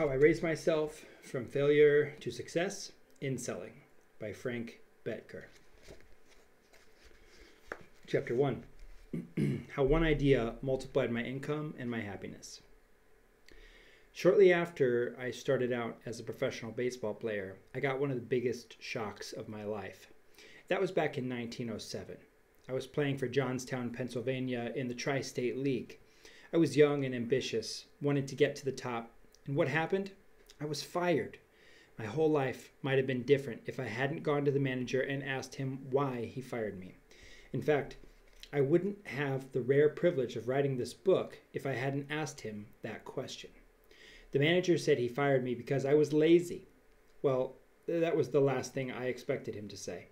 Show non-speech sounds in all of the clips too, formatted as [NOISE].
How I Raised Myself from Failure to Success in Selling by Frank Bettger. Chapter 1 [CLEARS THROAT] How One Idea Multiplied My Income and My Happiness. Shortly after I started out as a professional baseball player, I got one of the biggest shocks of my life. That was back in 1907. I was playing for Johnstown, Pennsylvania in the Tri State League. I was young and ambitious, wanted to get to the top, and what happened? I was fired. My whole life might have been different if I hadn't gone to the manager and asked him why he fired me. In fact, I wouldn't have the rare privilege of writing this book if I hadn't asked him that question. The manager said he fired me because I was lazy. Well, that was the last thing I expected him to say.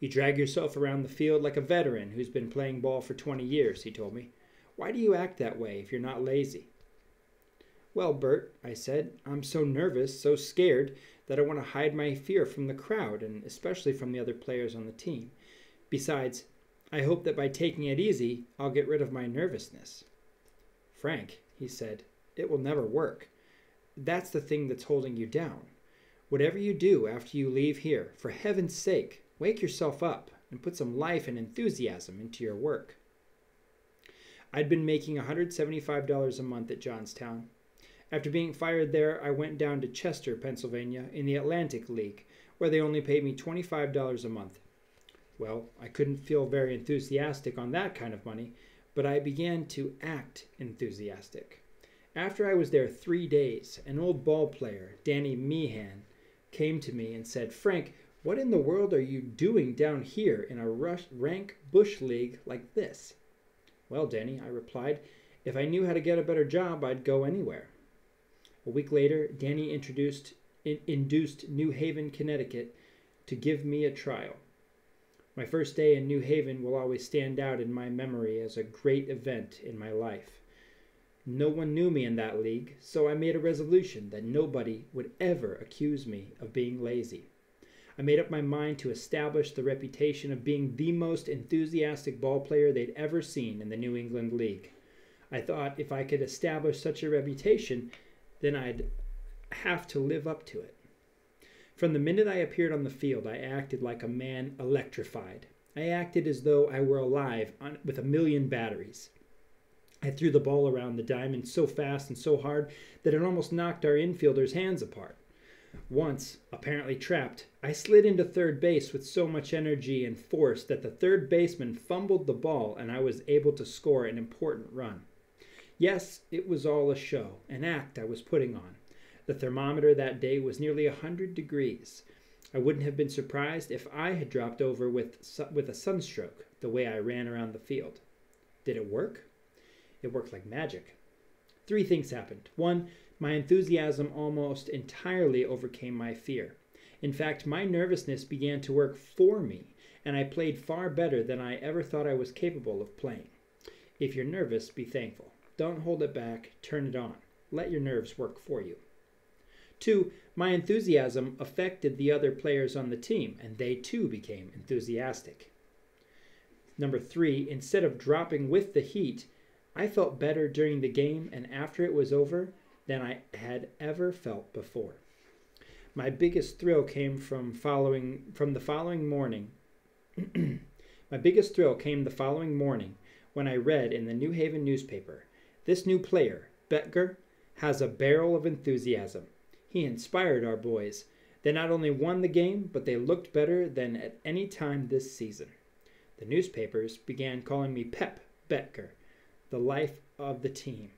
You drag yourself around the field like a veteran who's been playing ball for 20 years, he told me. Why do you act that way if you're not lazy? Well, Bert, I said, I'm so nervous, so scared, that I want to hide my fear from the crowd and especially from the other players on the team. Besides, I hope that by taking it easy, I'll get rid of my nervousness. Frank, he said, it will never work. That's the thing that's holding you down. Whatever you do after you leave here, for heaven's sake, wake yourself up and put some life and enthusiasm into your work. I'd been making $175 a month at Johnstown. After being fired there, I went down to Chester, Pennsylvania, in the Atlantic League, where they only paid me $25 a month. Well, I couldn't feel very enthusiastic on that kind of money, but I began to act enthusiastic. After I was there three days, an old ball player, Danny Meehan, came to me and said, Frank, what in the world are you doing down here in a rush, rank bush league like this? Well, Danny, I replied, if I knew how to get a better job, I'd go anywhere. A week later, Danny introduced, in, induced New Haven, Connecticut to give me a trial. My first day in New Haven will always stand out in my memory as a great event in my life. No one knew me in that league, so I made a resolution that nobody would ever accuse me of being lazy. I made up my mind to establish the reputation of being the most enthusiastic ball player they'd ever seen in the New England League. I thought if I could establish such a reputation, then I'd have to live up to it. From the minute I appeared on the field, I acted like a man electrified. I acted as though I were alive on, with a million batteries. I threw the ball around the diamond so fast and so hard that it almost knocked our infielders' hands apart. Once, apparently trapped, I slid into third base with so much energy and force that the third baseman fumbled the ball and I was able to score an important run. Yes, it was all a show, an act I was putting on. The thermometer that day was nearly a hundred degrees. I wouldn't have been surprised if I had dropped over with, with a sunstroke the way I ran around the field. Did it work? It worked like magic. Three things happened. One, my enthusiasm almost entirely overcame my fear. In fact, my nervousness began to work for me, and I played far better than I ever thought I was capable of playing. If you're nervous, be thankful. Don't hold it back, turn it on. Let your nerves work for you. Two, my enthusiasm affected the other players on the team, and they too became enthusiastic. Number three, instead of dropping with the heat, I felt better during the game and after it was over than I had ever felt before. My biggest thrill came from following from the following morning. [CLEARS THROAT] My biggest thrill came the following morning when I read in the New Haven newspaper, this new player, Bettger, has a barrel of enthusiasm. He inspired our boys. They not only won the game, but they looked better than at any time this season. The newspapers began calling me Pep Bettger, the life of the team.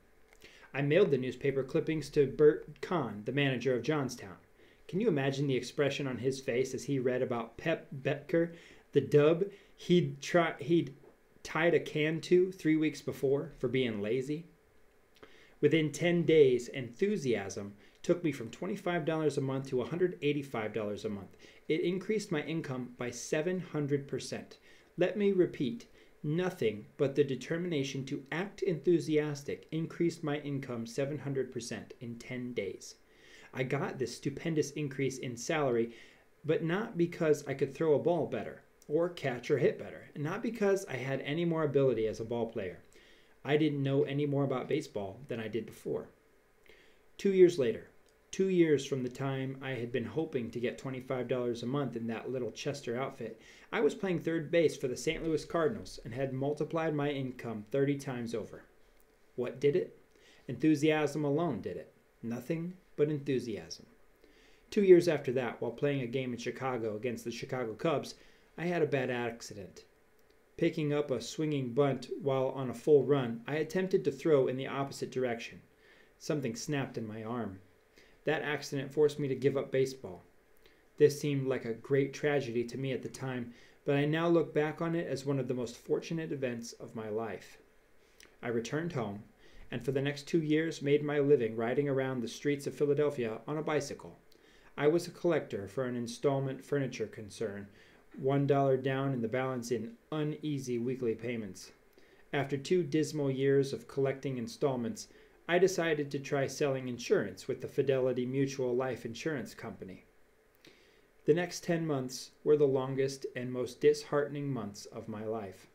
I mailed the newspaper clippings to Bert Conn, the manager of Johnstown. Can you imagine the expression on his face as he read about Pep Bettger, the dub he'd try, he'd tied a can to three weeks before for being lazy? Within 10 days, enthusiasm took me from $25 a month to $185 a month. It increased my income by 700%. Let me repeat Nothing but the determination to act enthusiastic increased my income 700% in 10 days. I got this stupendous increase in salary, but not because I could throw a ball better or catch or hit better, and not because I had any more ability as a ball player. I didn't know any more about baseball than I did before. Two years later, Two years from the time I had been hoping to get $25 a month in that little Chester outfit, I was playing third base for the St. Louis Cardinals and had multiplied my income 30 times over. What did it? Enthusiasm alone did it. Nothing but enthusiasm. Two years after that, while playing a game in Chicago against the Chicago Cubs, I had a bad accident. Picking up a swinging bunt while on a full run, I attempted to throw in the opposite direction. Something snapped in my arm. That accident forced me to give up baseball. This seemed like a great tragedy to me at the time, but I now look back on it as one of the most fortunate events of my life. I returned home, and for the next two years made my living riding around the streets of Philadelphia on a bicycle. I was a collector for an installment furniture concern, one dollar down and the balance in uneasy weekly payments. After two dismal years of collecting installments, I decided to try selling insurance with the Fidelity Mutual Life Insurance Company. The next 10 months were the longest and most disheartening months of my life.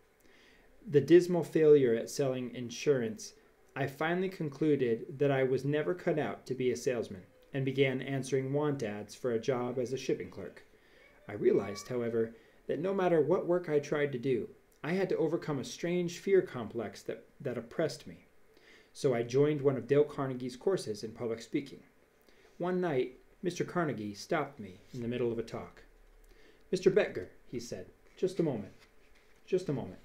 The dismal failure at selling insurance, I finally concluded that I was never cut out to be a salesman and began answering want ads for a job as a shipping clerk. I realized, however, that no matter what work I tried to do, I had to overcome a strange fear complex that, that oppressed me so I joined one of Dale Carnegie's courses in public speaking. One night, Mr. Carnegie stopped me in the middle of a talk. Mr. Bettger, he said, just a moment. Just a moment.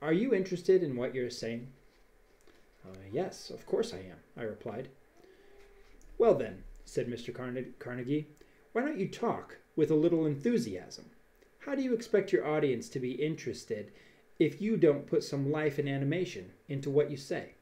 Are you interested in what you're saying? Uh, yes, of course I am, I replied. Well, then, said Mr. Carnegie, why don't you talk with a little enthusiasm? How do you expect your audience to be interested if you don't put some life and animation into what you say?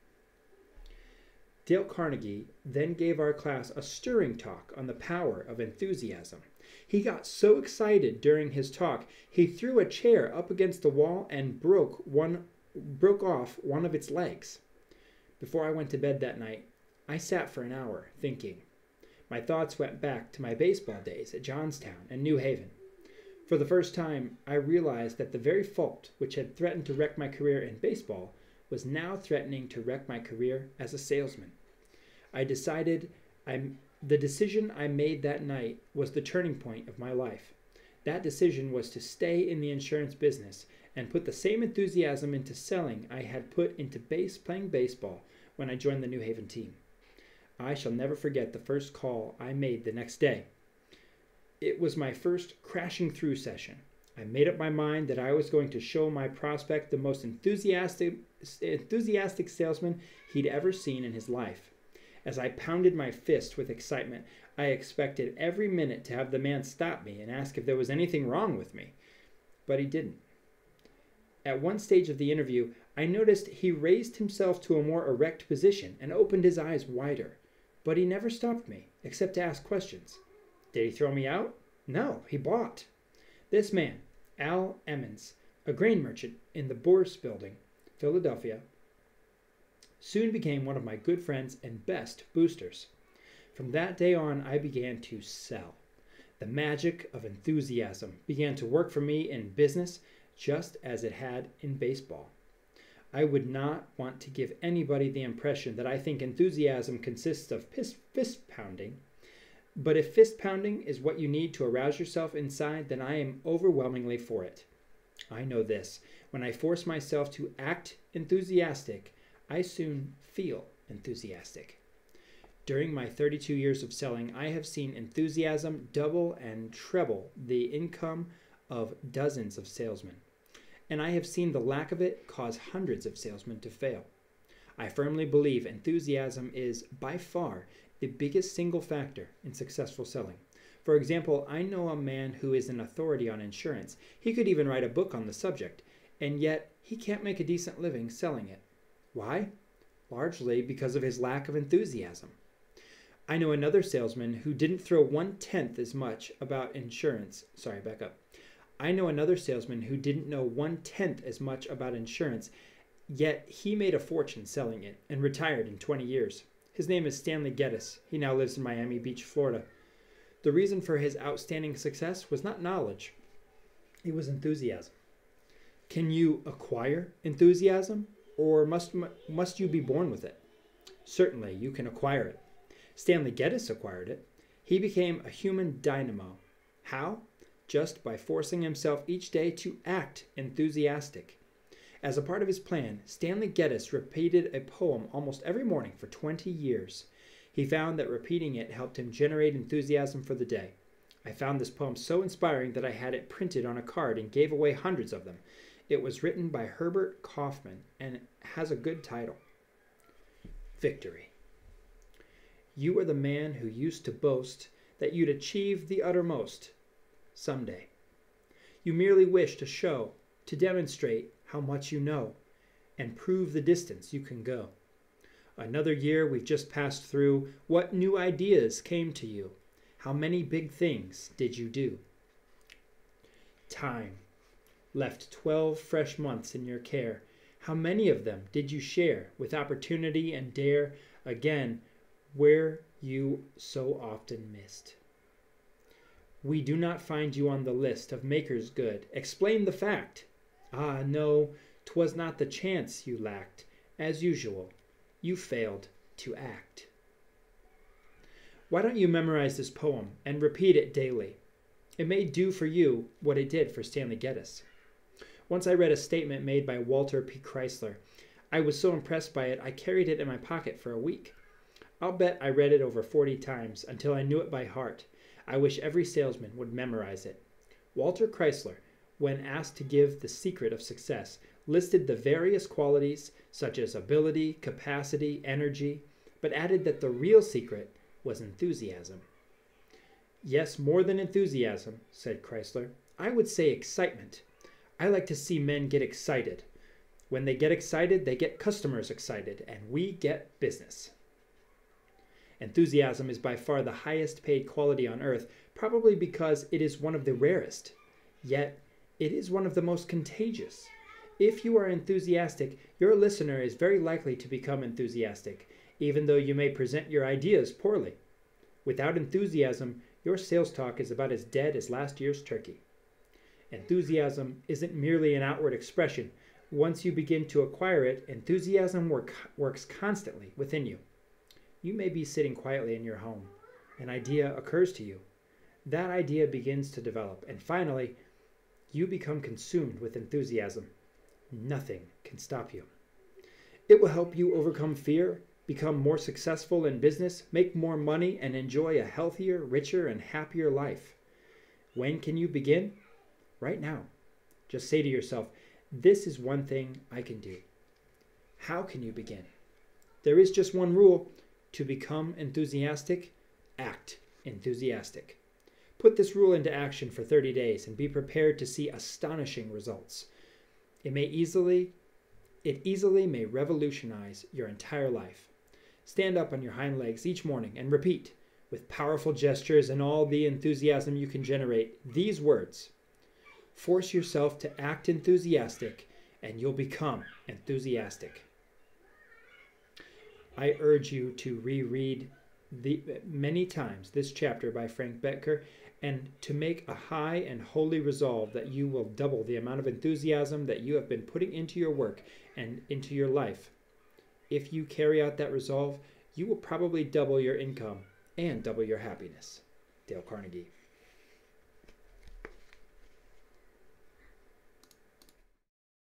Dale Carnegie then gave our class a stirring talk on the power of enthusiasm. He got so excited during his talk, he threw a chair up against the wall and broke one broke off one of its legs. Before I went to bed that night, I sat for an hour thinking. My thoughts went back to my baseball days at Johnstown and New Haven. For the first time, I realized that the very fault which had threatened to wreck my career in baseball was now threatening to wreck my career as a salesman. I decided I'm the decision I made that night was the turning point of my life. That decision was to stay in the insurance business and put the same enthusiasm into selling I had put into base playing baseball when I joined the New Haven team. I shall never forget the first call I made the next day. It was my first crashing through session. I made up my mind that I was going to show my prospect the most enthusiastic, enthusiastic salesman he'd ever seen in his life. As I pounded my fist with excitement, I expected every minute to have the man stop me and ask if there was anything wrong with me. But he didn't. At one stage of the interview, I noticed he raised himself to a more erect position and opened his eyes wider. But he never stopped me, except to ask questions. Did he throw me out? No, he bought. This man, Al Emmons, a grain merchant in the Bourse Building, Philadelphia, soon became one of my good friends and best boosters. From that day on, I began to sell. The magic of enthusiasm began to work for me in business just as it had in baseball. I would not want to give anybody the impression that I think enthusiasm consists of fist pounding but if fist pounding is what you need to arouse yourself inside, then I am overwhelmingly for it. I know this. When I force myself to act enthusiastic, I soon feel enthusiastic. During my 32 years of selling, I have seen enthusiasm double and treble the income of dozens of salesmen. And I have seen the lack of it cause hundreds of salesmen to fail. I firmly believe enthusiasm is, by far, the biggest single factor in successful selling. For example, I know a man who is an authority on insurance. He could even write a book on the subject, and yet he can't make a decent living selling it. Why? Largely because of his lack of enthusiasm. I know another salesman who didn't throw one tenth as much about insurance. Sorry, back up. I know another salesman who didn't know one tenth as much about insurance, yet he made a fortune selling it and retired in 20 years. His name is Stanley Geddes. He now lives in Miami Beach, Florida. The reason for his outstanding success was not knowledge, it was enthusiasm. Can you acquire enthusiasm, or must, must you be born with it? Certainly, you can acquire it. Stanley Geddes acquired it. He became a human dynamo. How? Just by forcing himself each day to act enthusiastic. As a part of his plan, Stanley Geddes repeated a poem almost every morning for 20 years. He found that repeating it helped him generate enthusiasm for the day. I found this poem so inspiring that I had it printed on a card and gave away hundreds of them. It was written by Herbert Kaufman and has a good title Victory. You are the man who used to boast that you'd achieve the uttermost someday. You merely wish to show, to demonstrate how much you know, and prove the distance you can go. Another year we've just passed through. What new ideas came to you? How many big things did you do? Time left 12 fresh months in your care. How many of them did you share with opportunity and dare again where you so often missed? We do not find you on the list of makers good. Explain the fact. Ah, no, 'twas not the chance you lacked. As usual, you failed to act. Why don't you memorize this poem and repeat it daily? It may do for you what it did for Stanley Geddes. Once I read a statement made by Walter P. Chrysler. I was so impressed by it, I carried it in my pocket for a week. I'll bet I read it over 40 times until I knew it by heart. I wish every salesman would memorize it. Walter Chrysler, when asked to give the secret of success, listed the various qualities such as ability, capacity, energy, but added that the real secret was enthusiasm. Yes, more than enthusiasm, said Chrysler. I would say excitement. I like to see men get excited. When they get excited, they get customers excited, and we get business. Enthusiasm is by far the highest paid quality on earth, probably because it is one of the rarest. Yet, it is one of the most contagious. If you are enthusiastic, your listener is very likely to become enthusiastic, even though you may present your ideas poorly. Without enthusiasm, your sales talk is about as dead as last year's turkey. Enthusiasm isn't merely an outward expression. Once you begin to acquire it, enthusiasm work, works constantly within you. You may be sitting quietly in your home. An idea occurs to you. That idea begins to develop, and finally, you become consumed with enthusiasm. Nothing can stop you. It will help you overcome fear become more successful in business, make more money, and enjoy a healthier, richer, and happier life. When can you begin? Right now. Just say to yourself, This is one thing I can do. How can you begin? There is just one rule to become enthusiastic, act enthusiastic. Put this rule into action for 30 days and be prepared to see astonishing results. It may easily it easily may revolutionize your entire life. Stand up on your hind legs each morning and repeat, with powerful gestures and all the enthusiasm you can generate, these words. Force yourself to act enthusiastic, and you'll become enthusiastic. I urge you to reread the, many times this chapter by Frank Bettger and to make a high and holy resolve that you will double the amount of enthusiasm that you have been putting into your work and into your life if you carry out that resolve, you will probably double your income and double your happiness. Dale Carnegie.